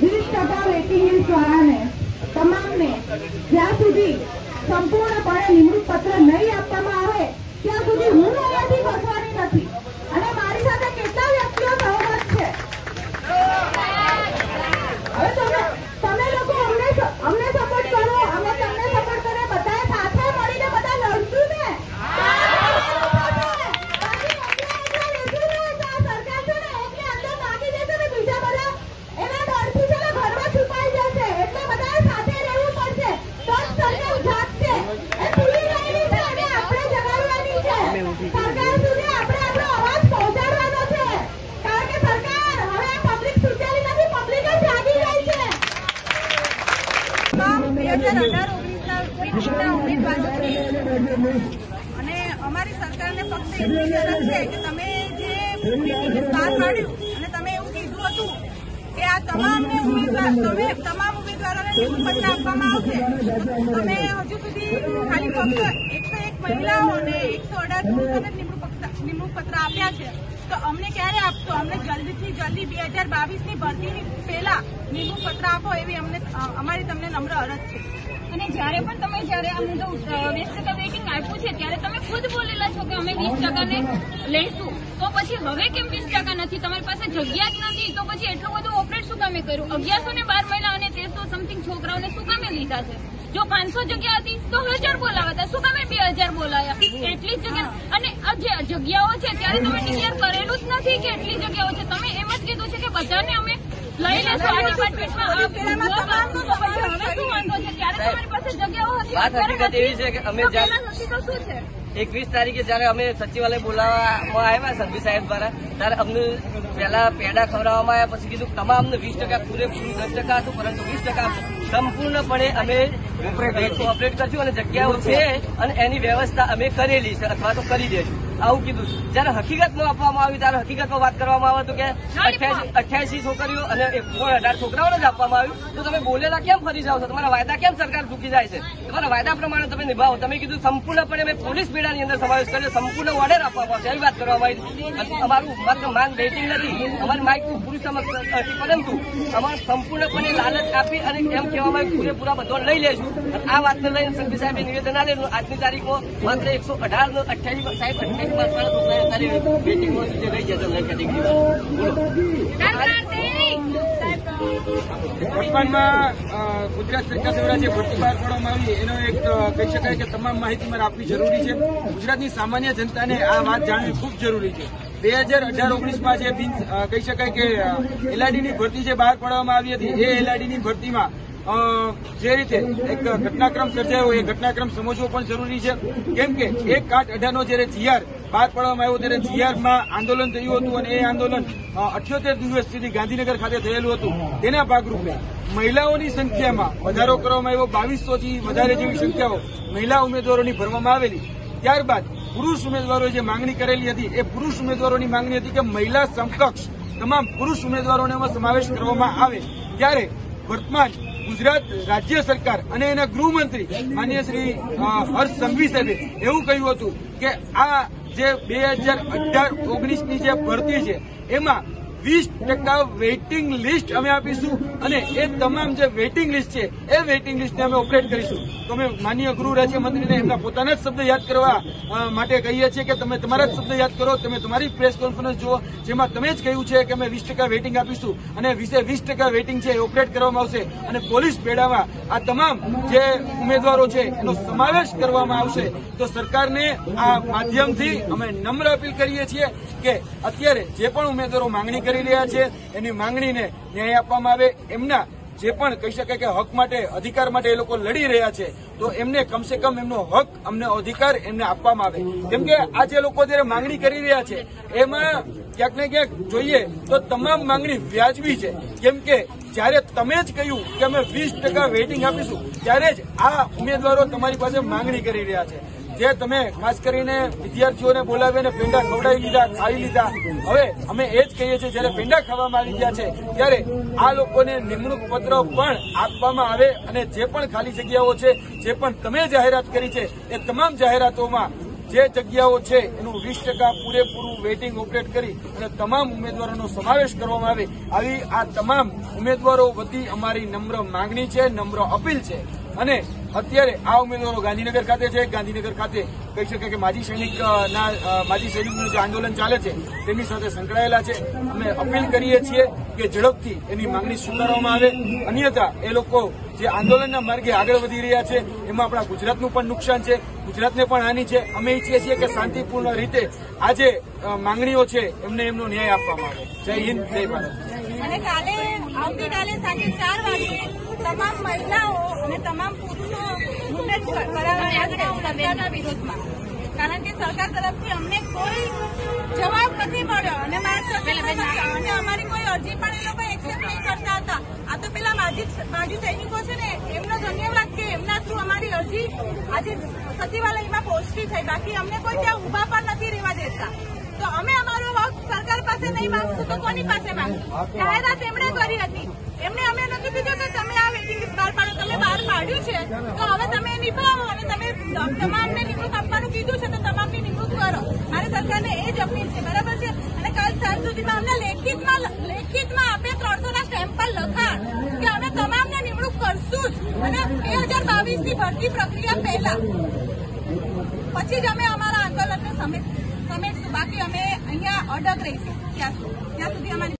વીસ ટકા waiting list તમામને જ્યાં સુધી સંપૂર્ણપણે નિમણૂક પત્ર નહીં આપવામાં આવે, ત્યાં સુધી હું અહીંયાથી બસવાની નથી અને મારી સાથે કેટલા વ્યક્તિઓ સહમત છે હવે તમે તમે લોકો અમને સ- અમને સપોર્ટ કરો અમે તમને સપોર્ટ કરીએ બધાએ સાથે મળીને બધા લડશું ને બાકી એકલા એકલા રહેશું ને તો આ સરકાર છે ને એકલી અંદર નાખી દેશે ને બીજા બધા એના ડરથી છે ને ઘરમાં છુપાઈ જશે એટલે બધાએ સાથે રહેવું પડશે તો જ સરકાર જાગશે એ ખુલ્લી ગયેલી છે અને આપણે જગાડવાની છે સરકાર સુધી આપણે આપણો અવાજ પહોંચાડવાનો છે કારણ કે સરકાર હવે આ પબ્લિક સુધેલી નથી પબ્લિક જ જાગી ગઈ છે બે અઢાર ઓગણીસના મીટિંગના ઉમેદવારો અને અમારી સરકારને ફક્ત એટલી જરૂર છે કે તમે જે સ્થાન બહાર અને તમે એવું કીધું હતું કે આ તમામને ઉમેદવાર, તમે તમામ ઉમેદવારોને નિમણૂક આપવામાં આવશે, તમે હજુ સુધી ખાલી ફક્ત એકસો એક મહિલાઓ અને એકસો અઢાર પુરુષોને નિમણૂક પત્ર- આપ્યા છે. તો અમને ક્યારે આપશો? અમને જલ્દી બે હજાર બાવીસની ભરતીની પહેલા નિમણૂક પત્ર આપો એવી અમને અમારી તમને નમ્ર અરજ છે. અને જ્યારે પણ તમે, જ્યારે આ મુદ્દો વીસ ટકા વેઇટિંગ આપ્યું છે, ત્યારે તમે ખુદ બોલેલા છો કે અમે વીસ ટકાને લઈશું તો પછી હવે કેમ વીસ ટકા નથી? તમારી પાસે જગ્યા જ નથી. તો પછી એટલું બધું ઓપરેટ શું કામે કર્યું? અગિયારસો ને બાર મહિલા અને તેરસો સમથિંગ છોકરાઓને શું કામે લીધા છે? જો પાંચસો જગ્યા હતી, તો હજાર બોલાવ્યા હતા શું કામે બે હજાર બોલાયા? એટલી જ જગ્યા અને આ જે જગ્યાઓ છે, ત્યારે તમે ડિક્લેર નથી કે એટલી જગ્યાઓ છે? તમે એમ જ કીધું છે કે બધાને અમે લઈ લેશું આ ડિપાર્ટમેન્ટમાં આ તમામનો તો પછી હવે શું વાંધો છે? ત્યારે તમારી પાસે જગ્યાઓ હતી વાત હકીકત એવી છે કે અમે જ્યારે- પહેલા નથી તો શું છે? એકવીસ તારીખે જયારે અમે સચિવાલય બોલાવવામાં આવ્યા સંઘવી સાહેબ દ્વારા ત્યારે અમને પહેલા પેડા ખવડાવવામાં આવ્યા પછી કીધું તમામને વીસ ટકા પૂરેપૂરું દસ ટકા હતું પરંતુ વીસ ટકા સંપૂર્ણપણે અમે ઓપરેટ કરશું અને જગ્યાઓ છે અને એની વ્યવસ્થા અમે કરેલી છે અથવા તો કરી દેશું. આવું કીધું. જયારે હકીકતમાં આપવામાં આવ્યું ત્યારે હકીકતમાં વાત કરવામાં આવે તો કે અઠ્યાસી છોકરીઓ અને એક અઢાર છોકરાઓને જ આપવામાં આવ્યું. તો તમે બોલેલા કેમ ફરી જાઓ છો? તમારા વાયદા કેમ સરકાર ચૂકી જાય છે? તમારા વાયદા પ્રમાણે તમે નિભાવો. તમે કીધું સંપૂર્ણપણે અમે પોલીસ બેડાની અંદર સમાવેશ કર્યો. સંપૂર્ણ ઓર્ડર આપવામાં આવશે. એવી વાત કરવામાં આવી અમારું માત્ર માન વેઇટિંગ નથી. અમારી માઇક પૂરી સમક્ષ નથી પરંતુ અમારે સંપૂર્ણપણે લાલચ આપી અને એમ કહેવામાં આવ્યું પૂરેપૂરા બધો લઈ લેશું આ વાતને લઈને સંઘવી સાહેબે નિવેદન આપેલું આજની તારીખમાં માત્ર એકસો અઢાર નો અઠ્યાવીસ સાહેબ અઠ્યાવીસ માસ વાળા અત્યારે વેટિંગમાં સુધી રહી જશે અમે કેટેગરીમાં વર્તમાનમાં ગુજરાત સરકાર દ્વારા જે ભરતી બહાર પાડવામાં આવી એનો એક કહી શકાય કે તમામ માહિતી મારે આપવી જરૂરી છે. ગુજરાતની સામાન્ય જનતાને આ વાત જાણવી ખૂબ જરૂરી છે. બે હજાર અઢાર ઓગણીસમાં જે કહી શકાય કે એલઆઈડીની ભરતી જે બહાર પાડવામાં આવી હતી એ એલઆઈડીની ભરતીમાં જે રીતે એક ઘટનાક્રમ સર્જાયો એ ઘટનાક્રમ સમજવો પણ જરૂરી છે. કેમ કે એક આઠ અઢારનો જ્યારે જીઆર બહાર પાડવામાં આવ્યો ત્યારે જીઆરમાં આંદોલન થયું હતું અને એ આંદોલન અઠ્યોતેર દિવસ સુધી ગાંધીનગર ખાતે થયેલું હતું. તેના ભાગરૂપે મહિલાઓની સંખ્યામાં વધારો કરવામાં આવ્યો. બાવીસોથી વધારે જેવી સંખ્યાઓ મહિલા ઉમેદવારોની ભરવામાં આવેલી. ત્યારબાદ પુરુષ ઉમેદવારોએ જે માંગણી કરેલી હતી એ પુરુષ ઉમેદવારોની માંગણી હતી કે મહિલા સમકક્ષ તમામ પુરુષ ઉમેદવારોને સમાવેશ કરવામાં આવે. ત્યારે વર્તમાન ગુજરાત રાજ્ય સરકાર અને એના ગૃહમંત્રી માન્ય શ્રી હર્ષ સંઘવી સાહેબે એવું કહ્યું હતું કે આ જે બે હજાર અઢાર ઓગણીસની જે ભરતી છે, એમાં વીસ ટકા વેઇટિંગ લિસ્ટ અમે આપીશું. અને એ તમામ જે વેઇટિંગ લિસ્ટ છે, એ વેઇટિંગ લિસ્ટને અમે ઓપરેટ કરીશું. તો અમે માનનીય ગૃહ રાજ્યમંત્રીને એમના પોતાના જ શબ્દ યાદ કરવા માટે કહીએ છીએ કે તમે તમારા જ શબ્દ યાદ કરો, તમે તમારી પ્રેસ કોન્ફરન્સ જુઓ, જેમાં તમે જ કહ્યું છે કે અમે વીસ ટકા વેઇટિંગ આપીશું. અને વીસે વીસ ટકા વેઇટિંગ છે એ ઓપરેટ કરવામાં આવશે. અને પોલીસ બેડામાં આ તમામ જે ઉમેદવારો છે, એનો સમાવેશ કરવામાં આવશે. તો સરકારને આ માધ્યમથી અમે નમ્ર અપીલ કરીએ છીએ કે અત્યારે જે પણ ઉમેદવારો માંગણી કરી રહ્યા છે. એની માંગણીને ન્યાય આપવામાં આવે. એમના જે પણ કહી શકાય કે હક માટે, અધિકાર માટે એ લોકો લડી રહ્યા છે, તો એમને કમસે કમ એમનો હક, અમને અધિકાર એમને આપવામાં આવે. કેમ કે આ જે લોકો જયારે માંગણી કરી રહ્યા છે, એમાં ક્યાંક ને ક્યાંક જોઈએ તો તમામ માંગણી વ્યાજબી છે. કેમ કે જ્યારે તમે જ કહ્યું કે અમે વીસ ટકા વેઇટિંગ આપીશું, ત્યારે જ આ ઉમેદવારો તમારી પાસે માંગણી કરી રહ્યા છે. જે તમે ખાસ કરીને વિદ્યાર્થીઓને બોલાવીને પેંડા ખવડાવી લીધા, ખાઈ લીધા. હવે અમે એ જ કહીએ છીએ, જ્યારે પેંડા ખાવામાં આવી ગયા છે, ત્યારે આ લોકોને નિમણૂક પત્ર પણ આપવામાં આવે અને જે પણ ખાલી જગ્યાઓ છે, જે પણ તમે જાહેરાત કરી છે, એ તમામ જાહેરાતોમાં જે જગ્યાઓ છે, એનું વીસ ટકા પૂરેપૂરું વેઇટિંગ ઓપરેટ કરી અને તમામ ઉમેદવારોનો સમાવેશ કરવામાં આવે. આવી આ તમામ ઉમેદવારો વતી અમારી નમ્ર માંગણી છે, નમ્ર અપીલ છે. અને અત્યારે આ ઉમેદવારો ગાંધીનગર ખાતે છે. ગાંધીનગર ખાતે કહી શકાય કે માજી સૈનિક ના માજી સૈનિકનું જે આંદોલન ચાલે છે તેની સાથે સંકળાયેલા છે. અમે અપીલ કરીએ છીએ કે ઝડપથી એની માંગણી સ્વીકારવામાં આવે. અન્યથા એ લોકો જે આંદોલનના માર્ગે આગળ વધી રહ્યા છે, એમાં આપણા ગુજરાતનું પણ નુકસાન છે. ગુજરાતને પણ હાનિ છે. અમે ઈચ્છીએ છીએ કે શાંતિપૂર્ણ રીતે આ જે માંગણીઓ છે, એમને એમનો ન્યાય આપવામાં આવે. જય હિન્દ, જય ભારત. આવતીકાલે સાંજે ચાર વાગે તમામ મહિલાઓ અને તમામ પુરુષો કરાવવાના વિરોધમાં. કારણ કે સરકાર તરફથી અમને કોઈ જવાબ નથી મળ્યો અને અને અમારી કોઈ અરજી પણ એ લોકો એક્સેપ્ટ નહીં કરતા હતા. આ તો પેલા માજી માજી સૈનિકો છે ને એમનો ધન્યવાદ કે એમના થ્રુ અમારી અરજી આજે સચિવાલયમાં પહોંચતી થઈ. બાકી અમને કોઈ ત્યાં ઊભા પણ નથી રહેવા દેતા. તો અમે અમારો હક સરકાર પાસે નહીં માંગશું તો કોની પાસે માંગશું? જાહેરાત એમણે કરી હતી. એમને અમે નથી કીધું કે તમે આ વેઇટિંગ લિસ્ટ બહાર પાડો તમે બહાર પાડ્યું છે. તો હવે તમે નિભાવો અને તમે તમામને નિમણૂક આપવાનું કીધું છે તો તમામની નિમણૂક કરો. મારી સરકારને એ જ અપીલ છે બરાબર છે? અને કાલ સાંજ સુધીમાં અમને લેખિતમાં લેખિતમાં આપે ત્રણસો ના સ્ટેમ્પ પર લખાણ કે અમે તમામને નિમણૂક કરશું જ. અને બે હજાર બાવીસની ભરતી પ્રક્રિયા પહેલા. પછી જ અમે અમારા આંદોલનને સમેટ સમેટશું બાકી અમે અહીંયા અડગ રહીશું ત્યાં સુધી અમારી